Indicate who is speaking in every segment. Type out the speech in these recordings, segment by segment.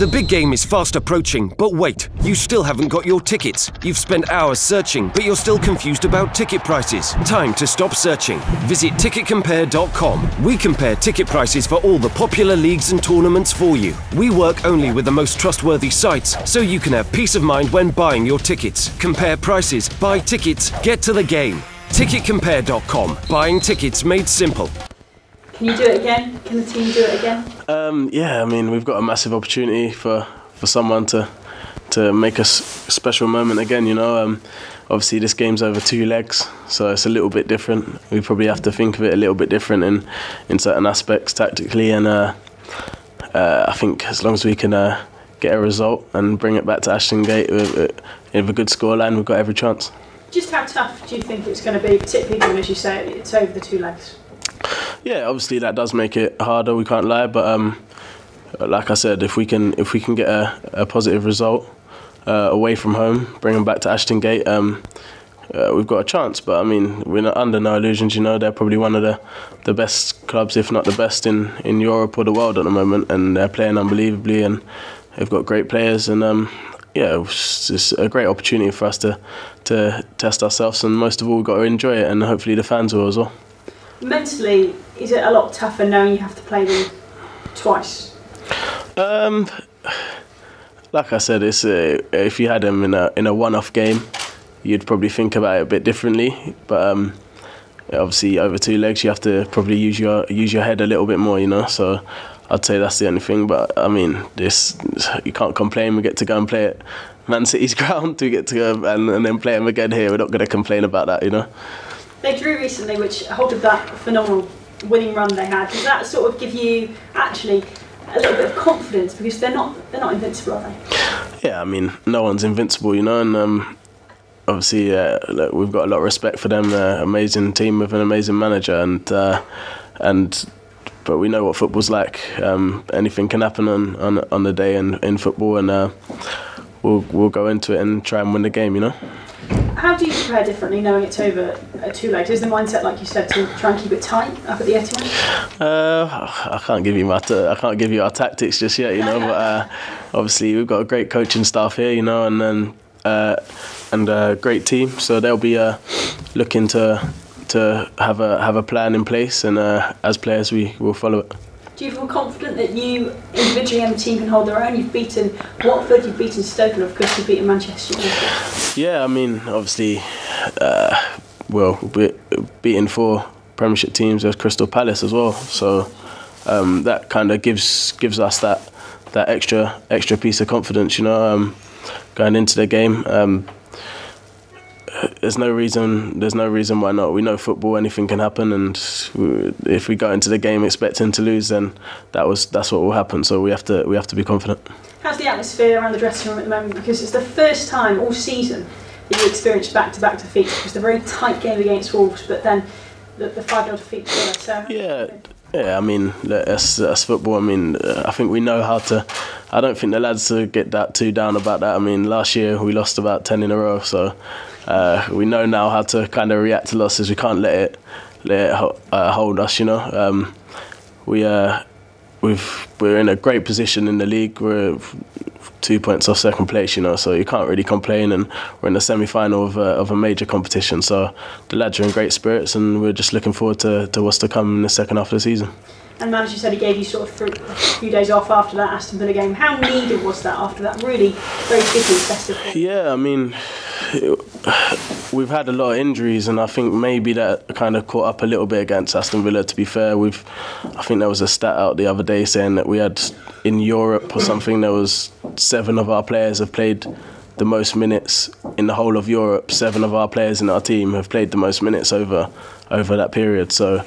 Speaker 1: The big game is fast approaching, but wait, you still haven't got your tickets. You've spent hours searching, but you're still confused about ticket prices. Time to stop searching. Visit ticketcompare.com. We compare ticket prices for all the popular leagues and tournaments for you. We work only with the most trustworthy sites, so you can have peace of mind when buying your tickets. Compare prices, buy tickets, get to the game. Ticketcompare.com. Buying tickets made simple.
Speaker 2: Can you do it again? Can the team do it again?
Speaker 3: Um, yeah, I mean we've got a massive opportunity for, for someone to to make a special moment again. You know, um, obviously this game's over two legs, so it's a little bit different. We probably have to think of it a little bit different in in certain aspects tactically, and uh, uh, I think as long as we can uh, get a result and bring it back to Ashton Gate with, with a good scoreline, we've got every chance.
Speaker 2: Just how tough do you think it's going to be, particularly given, as you say, it's over the two legs?
Speaker 3: Yeah, obviously that does make it harder. We can't lie, but um, like I said, if we can if we can get a, a positive result uh, away from home, bring them back to Ashton Gate, um, uh, we've got a chance. But I mean, we're not under no illusions. You know, they're probably one of the the best clubs, if not the best in in Europe or the world at the moment, and they're playing unbelievably, and they've got great players, and um, yeah, it's, a great opportunity for us to to test ourselves, and most of all, we've got to enjoy it, and hopefully the fans will as well
Speaker 2: mentally, is it a lot tougher knowing you have to play them twice?
Speaker 3: Um, like I said, it's a, if you had them in a in a one-off game, you'd probably think about it a bit differently. But um, obviously, over two legs, you have to probably use your use your head a little bit more, you know. So I'd say that's the only thing. But I mean, this you can't complain. We get to go and play at Man City's ground. We get to go and, and then play them again here. We're not going to complain about that, you know.
Speaker 2: They drew recently, which halted that phenomenal winning run they had. Does that sort of give you actually a little bit of confidence because they're not they're not invincible, are they?
Speaker 3: Yeah, I mean, no one's invincible, you know, and um, obviously uh, look, we've got a lot of respect for them. They're an amazing team with an amazing manager, and uh, and but we know what football's like. Um, anything can happen on, on on the day in, in football, and uh, we'll we'll go into it and try and win the game, you know.
Speaker 2: How do you prepare differently knowing it's over at two legs? Is the mindset, like you said, to try and keep it tight up at the Etihad?
Speaker 3: Uh, I can't give you my t- I can't give you our tactics just yet, you know. but uh, obviously we've got a great coaching staff here, you know, and then uh, and a great team, so they'll be uh, looking to to have a have a plan in place, and uh, as players we will follow it.
Speaker 2: Do you feel confident that you individually and the team can hold their own? You've beaten Watford, you've beaten Stoke, and of course you've beaten Manchester United.
Speaker 3: Yeah, I mean, obviously, uh, well, we're beating four Premiership teams as Crystal Palace as well, so um, that kind of gives gives us that that extra extra piece of confidence, you know, um, going into the game. Um, there's no reason there's no reason why not. We know football anything can happen and if we go into the game expecting to lose then that was that's what will happen. So we have to we have to be confident.
Speaker 2: How's the atmosphere around the dressing room at the moment? Because it's the first time all season that you experienced back-to-back defeats. Because the very tight game against Wolves but then the, the 5-0 defeat so
Speaker 3: yeah yeah, I mean that's that's football. I mean, uh, I think we know how to. I don't think the lads to get that too down about that. I mean, last year we lost about ten in a row, so uh, we know now how to kind of react to losses. We can't let it let it uh, hold us. You know, um, we uh, we've we're in a great position in the league. We're two points off second place, you know, so you can't really complain. And we're in the semi final of, uh, of a major competition, so the lads are in great spirits, and we're just looking forward to, to what's to come in the second half of the season.
Speaker 2: And manager said he gave you sort of a few days off after that Aston Villa game. How needed was that after that really very busy festive?
Speaker 3: Yeah, I mean, we've had a lot of injuries, and I think maybe that kind of caught up a little bit against Aston Villa. To be fair, we've, I think there was a stat out the other day saying that we had in Europe or something there was seven of our players have played the most minutes in the whole of Europe. Seven of our players in our team have played the most minutes over over that period. So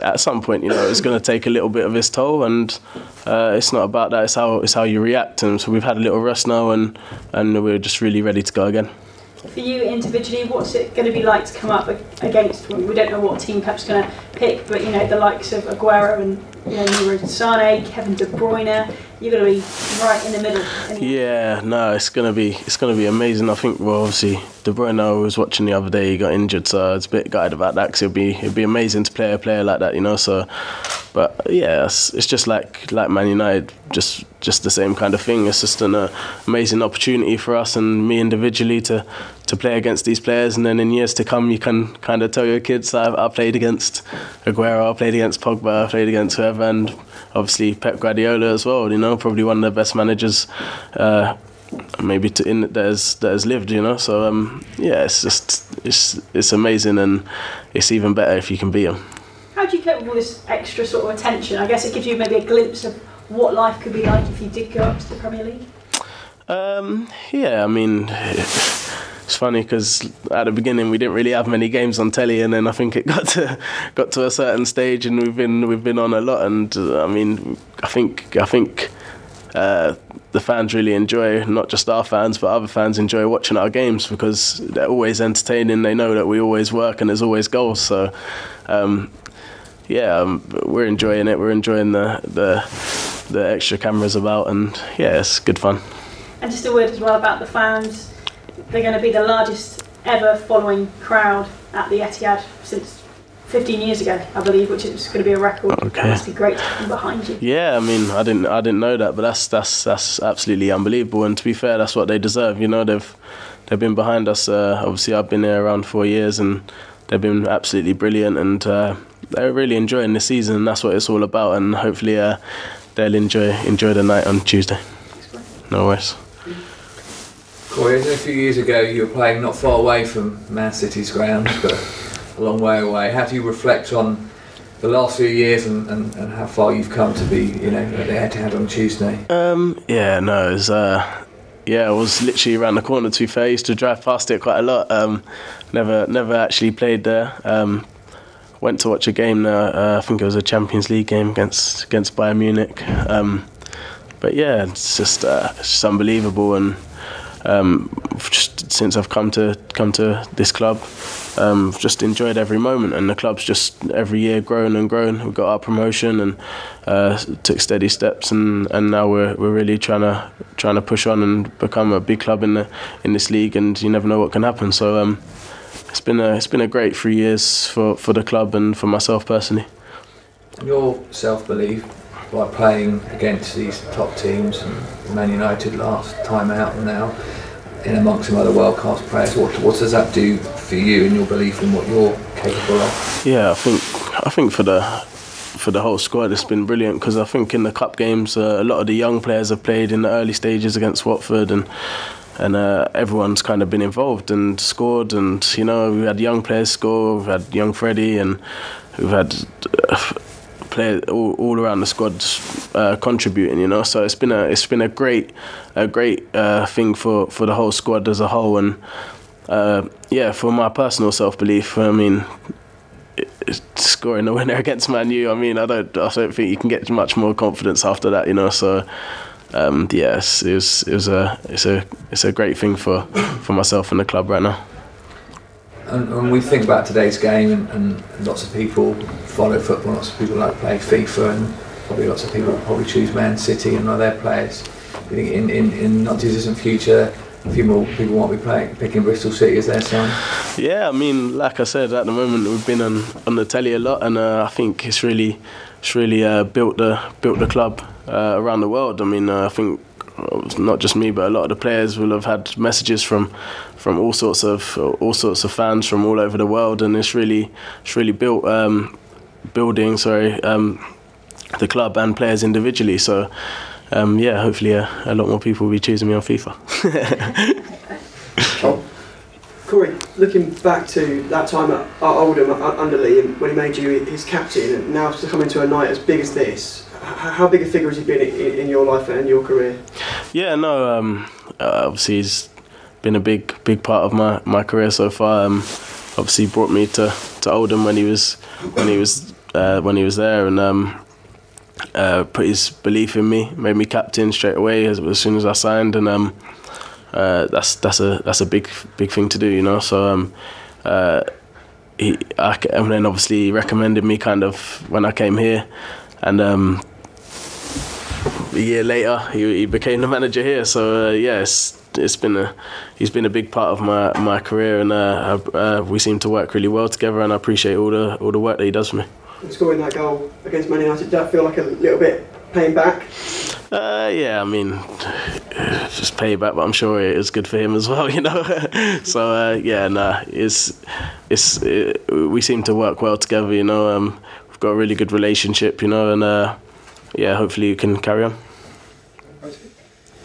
Speaker 3: at some point, you know, it's going to take a little bit of its toll, and uh, it's not about that. It's how it's how you react. And so we've had a little rest now, and and we're just really ready to go again
Speaker 2: for you individually, what's it going to be like to come up against? We don't know what team Pep's going to pick, but you know the likes of Aguero and you know, Leroy Sane, Kevin De Bruyne. You're going to be right in the middle.
Speaker 3: Yeah, no, it's gonna be it's gonna be amazing. I think well, obviously De Bruyne. I was watching the other day. He got injured, so it's a bit gutted about that. Cause it'd be it'd be amazing to play a player like that, you know. So, but yeah, it's, it's just like like Man United, just just the same kind of thing. It's just an uh, amazing opportunity for us and me individually to to play against these players, and then in years to come, you can kind of tell your kids, I, I played against Aguero, I played against Pogba, I played against whoever, and obviously Pep Guardiola as well. You know, probably one of the best managers. Uh, maybe to in that has that has lived, you know. So um, yeah, it's just it's it's amazing, and it's even better if you can beat them.
Speaker 2: How do you cope with all this extra sort of attention? I guess it gives you maybe a glimpse of what life could be like if you did go up to the Premier League.
Speaker 3: Um, yeah, I mean. It's funny because at the beginning we didn't really have many games on telly, and then I think it got to got to a certain stage, and we've been we've been on a lot. And uh, I mean, I think I think uh, the fans really enjoy, not just our fans, but other fans enjoy watching our games because they're always entertaining. They know that we always work and there's always goals. So, um, yeah, um, we're enjoying it. We're enjoying the, the the extra cameras about, and yeah, it's good fun.
Speaker 2: And just a word as well about the fans. They're going to be the largest ever following crowd at the Etihad since 15 years ago, I believe, which is going to be a record. Okay. That must be great to have behind you.
Speaker 3: Yeah, I mean, I didn't, I didn't know that, but that's that's that's absolutely unbelievable. And to be fair, that's what they deserve. You know, they've they've been behind us. Uh, obviously, I've been there around four years, and they've been absolutely brilliant, and uh, they're really enjoying the season. And that's what it's all about. And hopefully, uh, they'll enjoy enjoy the night on Tuesday. No worries.
Speaker 4: Korey, a few years ago you were playing not far away from Man City's ground, but a long way away. How do you reflect on the last few years and, and, and how far you've come to be, you know, at the Etihad on Tuesday?
Speaker 3: Um, yeah, no, it was, uh, yeah, it was literally around the corner. To be fair, I used to drive past it quite a lot. Um, never, never actually played there. Um, went to watch a game there. Uh, I think it was a Champions League game against against Bayern Munich. Um, but yeah, it's just uh, it's just unbelievable and um, just since I've come to come to this club, um, just enjoyed every moment, and the club's just every year grown and grown. We got our promotion and uh, took steady steps, and, and now we're we're really trying to trying to push on and become a big club in the in this league, and you never know what can happen. So um, it's been a it's been a great three years for, for the club and for myself personally.
Speaker 4: Your self belief by playing against these top teams and Man United last time out and now in amongst some other world class players. What, what does that do for you and your belief in what you're capable of?
Speaker 3: Yeah, I think I think for the for the whole squad it's been brilliant because I think in the cup games uh, a lot of the young players have played in the early stages against Watford and and uh, everyone's kind of been involved and scored and you know we had young players score we've had young Freddie and we've had uh, players all, all around the squad uh, contributing. You know, so it's been a it's been a great a great uh, thing for for the whole squad as a whole, and uh, yeah, for my personal self belief. I mean. scoring the winner against Man U. I mean, I don't, I don't think you can get much more confidence after that, you know. So, um, yes, it was, it was a, it's a, it's a great thing for, for myself and the club right now.
Speaker 4: And when we think about today's game, and, and, lots of people follow football, lots of people like play FIFA, and probably lots of people probably choose Man City and their players. You think in, in, in not too distant future, a few more people won't be playing, picking Bristol City as their sign?
Speaker 3: Yeah, I mean, like I said, at the moment we've been on, on the telly a lot, and uh, I think it's really it's really uh, built the built the club uh, around the world. I mean, uh, I think not just me, but a lot of the players will have had messages from from all sorts of all sorts of fans from all over the world, and it's really it's really built um, building sorry um, the club and players individually. So um, yeah, hopefully a, a, lot more people will be choosing me on FIFA.
Speaker 5: oh. Korey, looking back to that time at, Oldham under Liam when he made you his captain, and now to come into a night as big as this, how big a figure has he been in, your life and your career?
Speaker 3: Yeah, no, um, uh, obviously he's been a big, big part of my, my career so far. Um, obviously brought me to, to Oldham when he was when he was uh, when he was there, and um, uh, put his belief in me, made me captain straight away as, as soon as I signed, and um, uh, that's that's a that's a big big thing to do, you know. So um, uh, he, I, and then obviously recommended me kind of when I came here and um, a year later he, he became the manager here. So uh, yeah, it's, it's been a he's been a big part of my, my career, and uh, uh, we seem to work really well together. And I appreciate all the all the work that he does for me.
Speaker 5: Scoring that goal against Man United, did that feel like a little bit paying back?
Speaker 3: Uh, yeah, I mean, just payback, but I'm sure it is good for him as well, you know. so uh, yeah, nah, it's it's it, we seem to work well together, you know. Um, we've got a really good relationship, you know, and uh, yeah, hopefully you can carry on.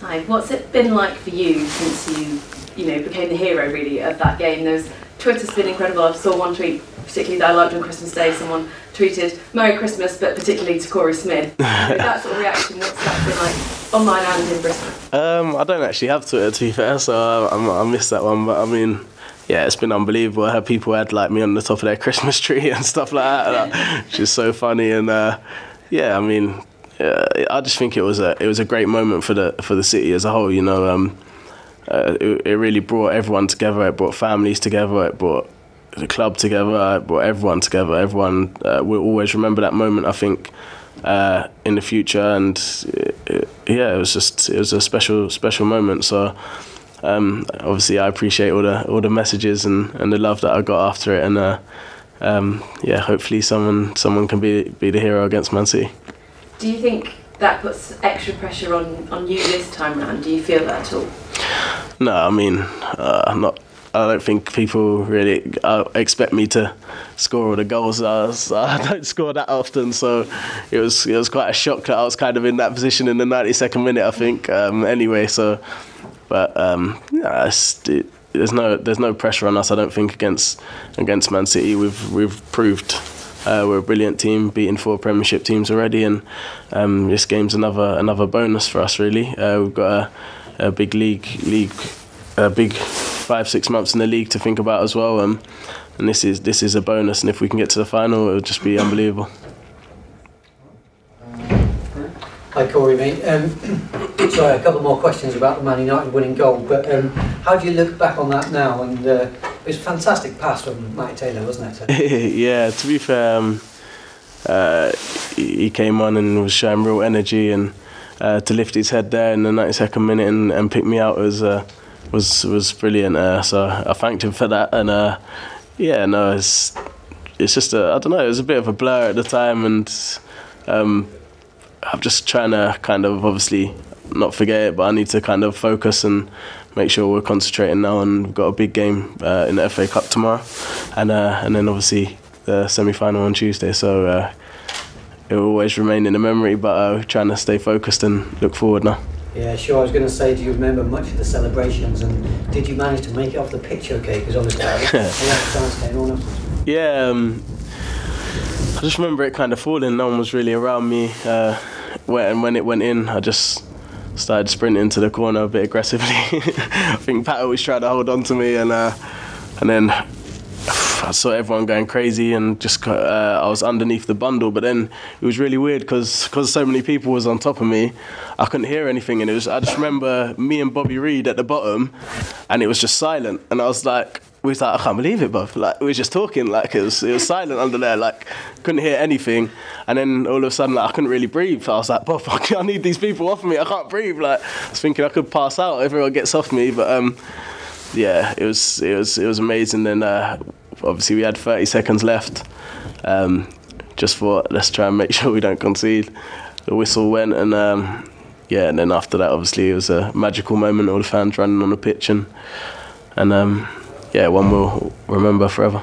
Speaker 6: Hi, what's it been like for you since you, you know, became the hero really of that game? There's Twitter's been incredible. I saw one tweet particularly that I liked on Christmas Day. Someone tweeted "Merry Christmas," but particularly to Korey Smith. that sort of reaction, what's that been like online and in Bristol?
Speaker 3: Um, I don't actually have Twitter to be fair, so I, I missed that one. But I mean, yeah, it's been unbelievable. I had people had like me on the top of their Christmas tree and stuff like that, which is so funny. And uh, yeah, I mean, uh, I just think it was a it was a great moment for the for the city as a whole. You know, um, uh, it, it, really brought everyone together. It brought families together. It brought the club together. It brought everyone together. Everyone uh, will always remember that moment. I think. Uh, in the future, and it, it, yeah, it was just it was a special special moment. So um, obviously, I appreciate all the all the messages and, and the love that I got after it, and uh, um, yeah, hopefully someone someone can be be the hero against Man City.
Speaker 6: Do you think that puts extra pressure on, on you this time round? Do you feel that at all?
Speaker 3: No, I mean, uh, not. I don't think people really uh, expect me to score all the goals. Uh, I don't score that often, so it was it was quite a shock that I was kind of in that position in the 92nd minute. I think um, anyway. So, but um, yeah, it, there's no there's no pressure on us. I don't think against against Man City. We've we've proved uh, we're a brilliant team, beating four Premiership teams already, and um, this game's another another bonus for us. Really, uh, we've got a, a, big league league, a big five six months in the league to think about as well. Um, and this is this is a bonus, and if we can get to the final, it would just be unbelievable.
Speaker 7: Hi Korey, mate. Um, sorry, a couple more questions about the Man United winning goal. But um, how do you look back on that now? And uh, it was a fantastic pass from Matty Taylor, wasn't
Speaker 3: it? yeah, to be fair, um, uh, he came on and was showing real energy, and uh, to lift his head there in the 92nd minute and, and pick me out was uh, was was brilliant. Uh, so I thanked him for that, and uh, yeah, no, it's it's just a I don't know, it was a bit of a blur at the time, and. Um, I'm just trying to kind of obviously not forget it, but I need to kind of focus and make sure we're concentrating now. And we've got a big game uh, in the FA Cup tomorrow, and uh, and then obviously the semi-final on Tuesday. So uh, it will always remain in the memory, but uh, trying to stay focused and look forward now.
Speaker 7: Yeah, sure. I was going to say, do you remember much of the celebrations, and did you manage to make it off the pitch okay? Because obviously, a lot of chance came on
Speaker 3: Yeah. Um, I just remember it kind of falling. No one was really around me. Uh, when when it went in, I just started sprinting to the corner a bit aggressively. I think Pat always tried to hold on to me, and uh, and then I saw everyone going crazy, and just uh, I was underneath the bundle. But then it was really weird because because so many people was on top of me, I couldn't hear anything, and it was I just remember me and Bobby Reid at the bottom, and it was just silent, and I was like we was like, I can't believe it, bruv. Like we were just talking, like it was it was silent under there, like couldn't hear anything. And then all of a sudden, like I couldn't really breathe. I was like, Bob, I need these people off me. I can't breathe. Like I was thinking I could pass out. Everyone gets off me, but um, yeah, it was it was it was amazing. Then uh, obviously we had 30 seconds left. Um, just thought let's try and make sure we don't concede. The whistle went and. Um, yeah, and then after that, obviously, it was a magical moment. All the fans running on the pitch, and and um, yeah, one we'll remember forever.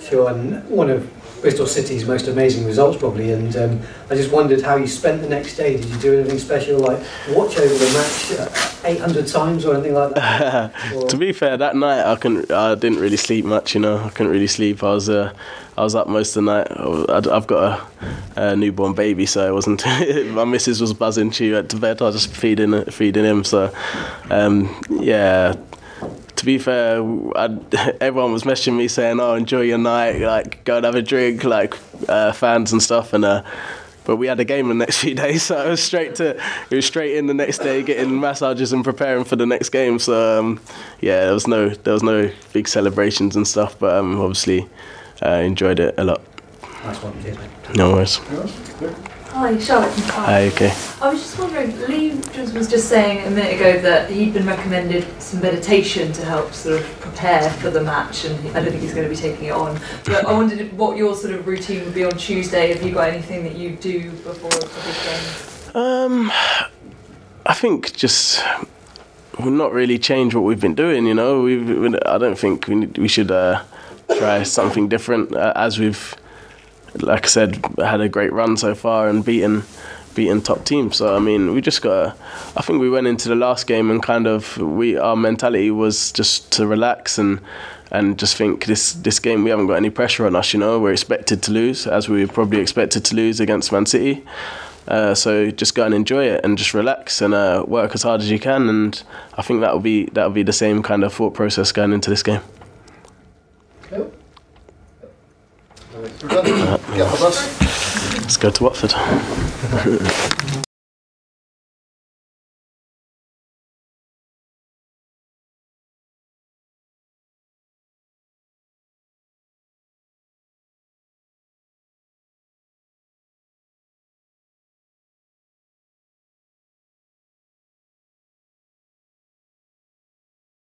Speaker 7: Sure, and one of Bristol City's most amazing results probably and um, I just wondered how you spent the next day. Did you do anything special like watch over the match uh, 800 times or anything like that?
Speaker 3: To be fair that night I couldn't I didn't really sleep much you know I couldn't really sleep. I was uh, I was up most of the night. I've got a, a newborn baby so it wasn't my missus was buzzing. She went to bed I was just feeding feeding him so um, yeah to be fair, I'd, everyone was messaging me saying, "Oh, enjoy your night, like go and have a drink," like uh, fans and stuff, and. Uh, but we had a game the next few days, so it was straight to it was straight in the next day, getting massages and preparing for the next game. So um, yeah, there was no there was no big celebrations and stuff, but um, obviously uh, enjoyed it a lot.
Speaker 7: Nice one, cheers,
Speaker 3: mate. No worries.
Speaker 8: Hi, Charlotte from
Speaker 3: Hi, okay.
Speaker 8: I was just wondering, Lee was just saying a minute ago that he'd been recommended some meditation to help sort of prepare for the match, and I don't think he's going to be taking it on. But I wondered what your sort of routine would be on Tuesday. Have you got anything that you do before big game?
Speaker 3: Um, I think just we'll not really change what we've been doing. You know, we've, we, I don't think we we should uh, try something different uh, as we've, like I said, had a great run so far and beaten beaten top teams. So I mean, we just got. I think we went into the last game and kind of we our mentality was just to relax and and just think this this game we haven't got any pressure on us. You know, we're expected to lose as we probably expected to lose against Man City. Uh, so just go and enjoy it and just relax and uh, work as hard as you can. And I think that will be that will be the same kind of thought process going into this game.
Speaker 9: Let's go to Watford.